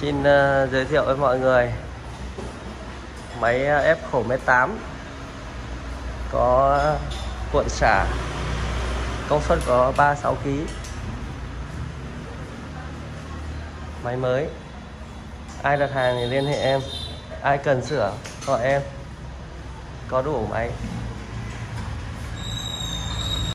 Xin uh, giới thiệu với mọi người. Máy ờ, ép khổ mét 8 Có cuộn xả. Công suất có 36 kg Máy mới. Ai đặt hàng thì liên hệ em. Ai cần sửa gọi em. Có đủ máy.